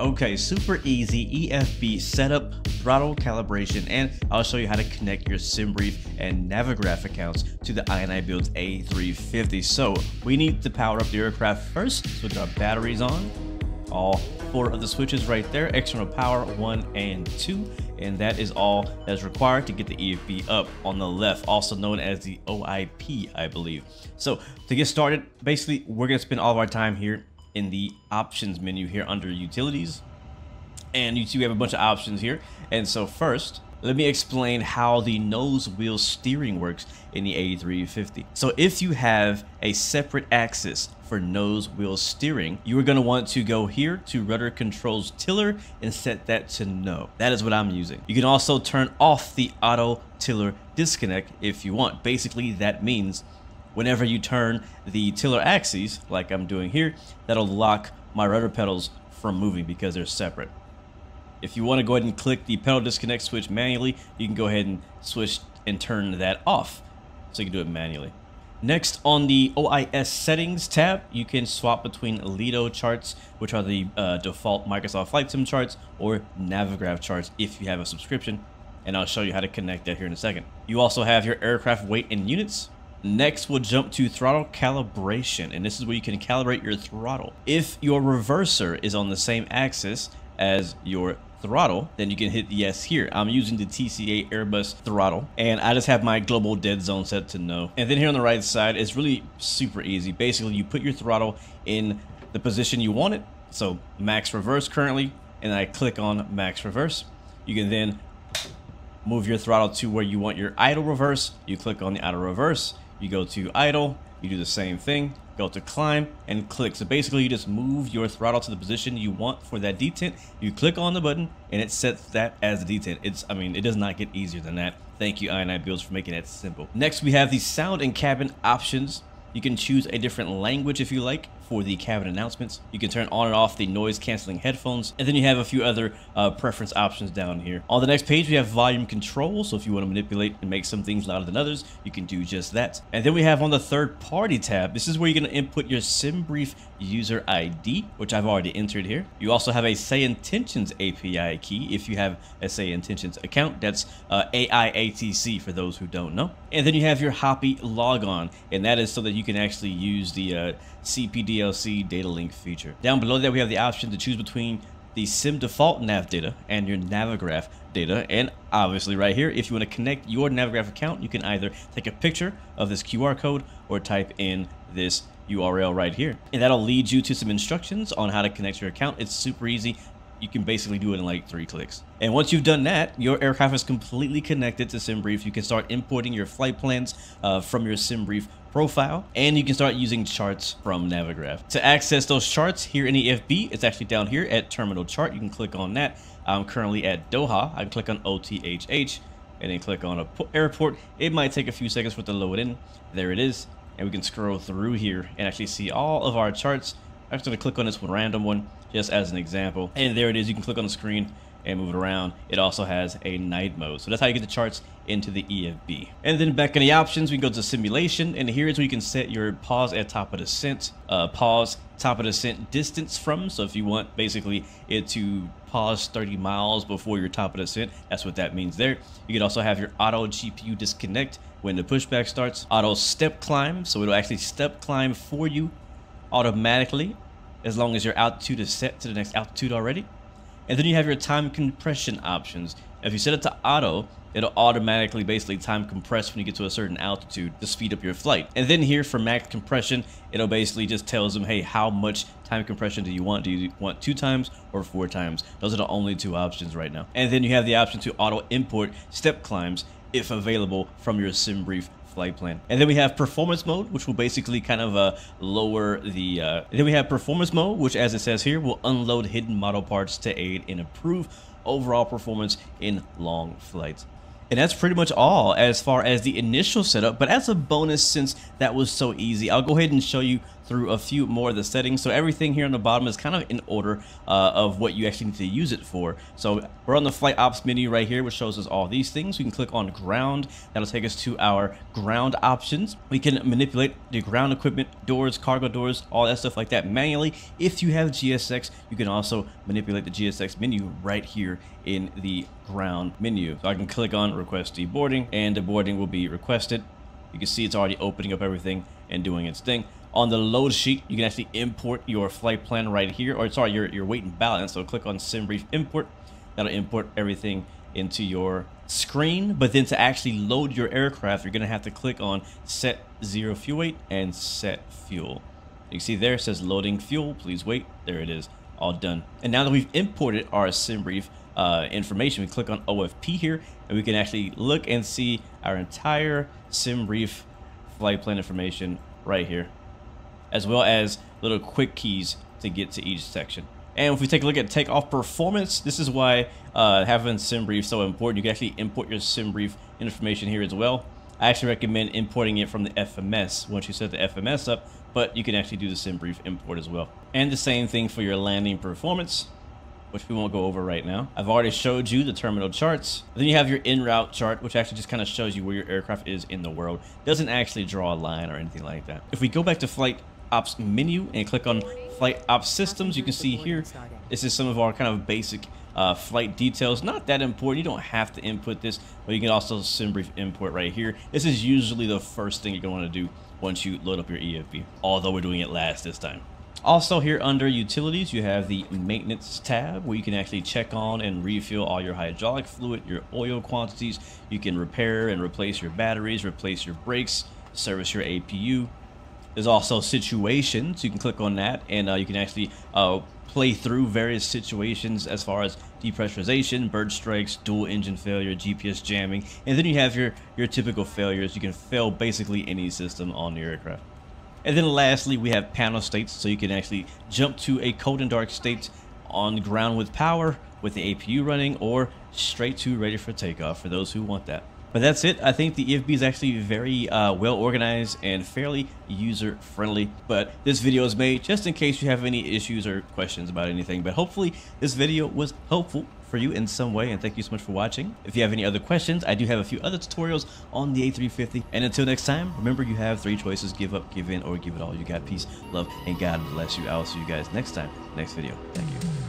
Okay, super easy EFB setup, throttle calibration, and I'll show you how to connect your SimBrief and Navigraph accounts to the iniBuilds A350. So we need to power up the aircraft first, switch our batteries on, all four of the switches right there, external power one and two, and that is all that's required to get the EFB up on the left, also known as the OIP, I believe. So to get started, basically we're gonna spend all of our time here in the options menu here under utilities. And you see we have a bunch of options here. And so first, let me explain how the nose wheel steering works in the A350. So if you have a separate axis for nose wheel steering, you are going to want to go here to rudder controls tiller and set that to no. That is what I'm using. You can also turn off the auto tiller disconnect if you want. Basically, that means whenever you turn the tiller axes, like I'm doing here, that'll lock my rudder pedals from moving because they're separate. If you want to go ahead and click the pedal disconnect switch manually, you can go ahead and switch and turn that off. So you can do it manually. Next, on the OIS settings tab, you can swap between Lido charts, which are the uh, default Microsoft Flight Sim charts, or Navigraph charts if you have a subscription. And I'll show you how to connect that here in a second. You also have your aircraft weight in units, Next, we'll jump to throttle calibration, and this is where you can calibrate your throttle. If your reverser is on the same axis as your throttle, then you can hit yes here. I'm using the TCA Airbus throttle, and I just have my global dead zone set to no. And then here on the right side, it's really super easy. Basically, you put your throttle in the position you want it. So max reverse currently, and I click on max reverse. You can then move your throttle to where you want your idle reverse. You click on the idle reverse you go to idle, you do the same thing, go to climb and click. So basically you just move your throttle to the position you want for that detent. You click on the button and it sets that as the detent. It's, I mean, it does not get easier than that. Thank you iniBuilds for making that simple. Next, we have the sound and cabin options. You can choose a different language if you like for the cabin announcements. You can turn on and off the noise canceling headphones. And then you have a few other uh, preference options down here. On the next page, we have volume control. So if you want to manipulate and make some things louder than others, you can do just that. And then we have on the third party tab, this is where you're going to input your SimBrief user ID, which I've already entered here. You also have a Say Intentions API key if you have a Say Intentions account. That's uh, AIATC for those who don't know. And then you have your Hoppie logon, and that is so that you can actually use the uh, CPDLC data link feature. Down below that, we have the option to choose between the sim default nav data and your navigraph data. And obviously right here if you want to connect your navigraph account you can either take a picture of this qr code or type in this url right here. And that'll lead you to some instructions on how to connect your account. It's super easy you can basically do it in like three clicks. And once you've done that, your aircraft is completely connected to SimBrief. You can start importing your flight plans uh, from your SimBrief profile, and you can start using charts from Navigraph. To access those charts here in EFB, it's actually down here at Terminal Chart. You can click on that. I'm currently at Doha. I can click on OTHH and then click on a airport. It might take a few seconds for it to load in. There it is. And we can scroll through here and actually see all of our charts. I'm just going to click on this one random one just as an example. And there it is. You can click on the screen and move it around. It also has a night mode. So that's how you get the charts into the EFB. And then back in the options, we go to simulation. And here's where you can set your pause at top of descent, uh, pause top of descent distance from. So if you want basically it to pause 30 miles before your top of descent, that's what that means there. You can also have your auto GPU disconnect when the pushback starts, auto step climb. So it'll actually step climb for you automatically as long as your altitude is set to the next altitude already. And then you have your time compression options. If you set it to auto, it'll automatically basically time compress when you get to a certain altitude to speed up your flight. And then here for max compression, it'll basically just tells them, hey, how much time compression do you want? Do you want two times or four times? Those are the only two options right now. And then you have the option to auto import step climbs if available from your SimBrief flight plan. And then we have performance mode, which will basically kind of uh, lower the... Uh, then we have performance mode, which as it says here, will unload hidden model parts to aid and improve overall performance in long flights. And that's pretty much all as far as the initial setup. But as a bonus, since that was so easy, I'll go ahead and show you through a few more of the settings. So everything here on the bottom is kind of in order uh, of what you actually need to use it for. So we're on the flight ops menu right here, which shows us all these things. We can click on ground. That'll take us to our ground options. We can manipulate the ground equipment, doors, cargo doors, all that stuff like that manually. If you have GSX, you can also manipulate the GSX menu right here in the ground menu. So I can click on request deboarding and deboarding will be requested. You can see it's already opening up everything and doing its thing. On the load sheet, you can actually import your flight plan right here, or sorry, your, your weight and balance. So click on SimBrief import. That'll import everything into your screen. But then to actually load your aircraft, you're going to have to click on set zero fuel weight and set fuel. You can see there it says loading fuel. Please wait. There it is. All done. And now that we've imported our SimBrief uh, information, we click on OFP here and we can actually look and see our entire SimBrief flight plan information right here as well as little quick keys to get to each section. And if we take a look at takeoff performance, this is why uh, having SimBrief so important. You can actually import your SimBrief information here as well. I actually recommend importing it from the FMS once you set the FMS up, but you can actually do the SimBrief import as well. And the same thing for your landing performance, which we won't go over right now. I've already showed you the terminal charts. Then you have your en route chart, which actually just kind of shows you where your aircraft is in the world. Doesn't actually draw a line or anything like that. If we go back to flight ops menu and click on flight ops systems. You can see here this is some of our kind of basic uh, flight details. Not that important. You don't have to input this but you can also SimBrief import right here. This is usually the first thing you're going to do once you load up your EFB although we're doing it last this time. Also here under utilities you have the maintenance tab where you can actually check on and refill all your hydraulic fluid your oil quantities. You can repair and replace your batteries replace your brakes service your APU there's also situations. You can click on that and uh, you can actually uh, play through various situations as far as depressurization, bird strikes, dual engine failure, GPS jamming, and then you have your, your typical failures. You can fail basically any system on the aircraft. And then lastly, we have panel states, so you can actually jump to a cold and dark state on ground with power with the APU running or straight to ready for takeoff for those who want that. But that's it. I think the EFB is actually very uh, well organized and fairly user friendly. But this video is made just in case you have any issues or questions about anything. But hopefully this video was helpful for you in some way and thank you so much for watching. If you have any other questions, I do have a few other tutorials on the A350. And until next time, remember you have three choices, give up, give in, or give it all. You got peace, love, and God bless you. I will see you guys next time, next video. Thank you.